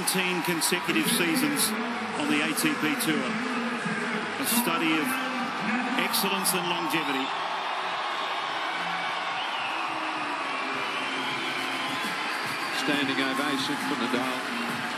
19 consecutive seasons on the ATP Tour. A study of excellence and longevity. Standing ovation for Nadal.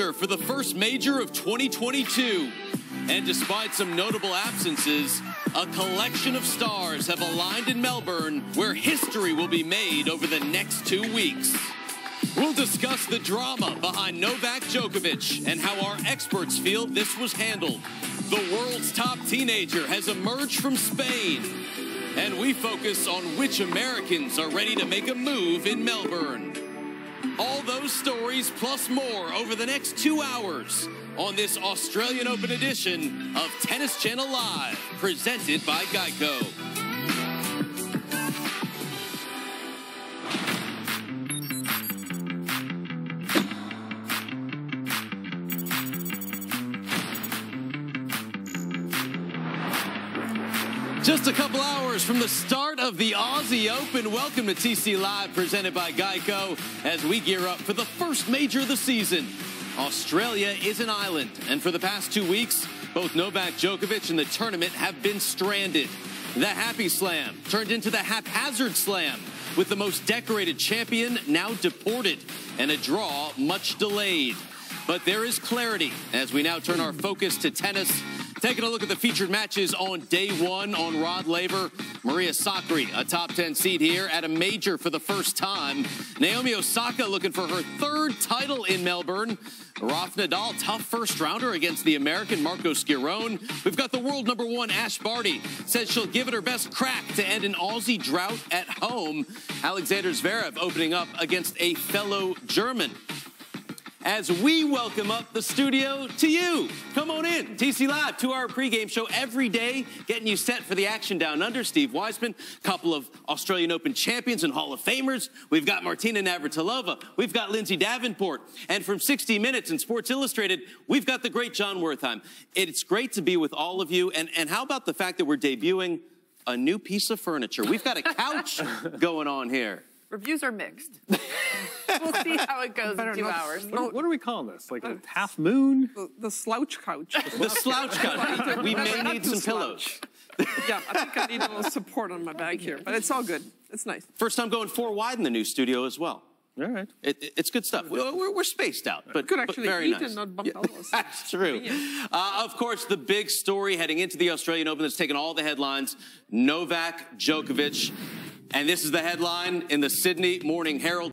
Under for the first major of 2022. And despite some notable absences, a collection of stars have aligned in Melbourne where history will be made over the next two weeks. We'll discuss the drama behind Novak Djokovic and how our experts feel this was handled. The world's top teenager has emerged from Spain. And we focus on which Americans are ready to make a move in Melbourne. Those stories plus more over the next two hours on this Australian Open edition of Tennis Channel Live, presented by Geico. Just a couple hours from the start of the Aussie Open. Welcome to TC Live, presented by Geico, as we gear up for the first major of the season. Australia is an island, and for the past two weeks, both Novak Djokovic and the tournament have been stranded. The Happy Slam turned into the Haphazard Slam, with the most decorated champion now deported, and a draw much delayed. But there is clarity as we now turn our focus to tennis Taking a look at the featured matches on day one on Rod Laver. Maria Sakkari, a top 10 seed here at a major for the first time. Naomi Osaka looking for her third title in Melbourne. Rafa Nadal, tough first rounder against the American Marco Schiavone. We've got the world number one, Ash Barty, says she'll give it her best crack to end an Aussie drought at home. Alexander Zverev opening up against a fellow German as we welcome up the studio to you. Come on in. TC Live, two hour pregame show every day, getting you set for the action down under. Steve Weissman, couple of Australian Open champions and Hall of Famers. We've got Martina Navratilova. We've got Lindsay Davenport. And from 60 Minutes and Sports Illustrated, we've got the great Jon Wertheim. It's great to be with all of you. And, and how about the fact that we're debuting a new piece of furniture? We've got a couch going on here. Reviews are mixed. we'll see how it goes in two hours. What, what, are we calling this? Like a half moon? The, the slouch couch. the slouch couch. we may need some pillows. yeah, I think I need a little support on my back here, but it's all good. It's nice. First time going four wide in the new studio as well. All right. It, it, it's good stuff. We're, we're, we're, spaced out, but, Could actually but very eat nice. and not bump yeah, That's true. Uh, of course, the big story heading into the Australian Open that's taken all the headlines, Novak Djokovic and this is the headline in the Sydney Morning Herald.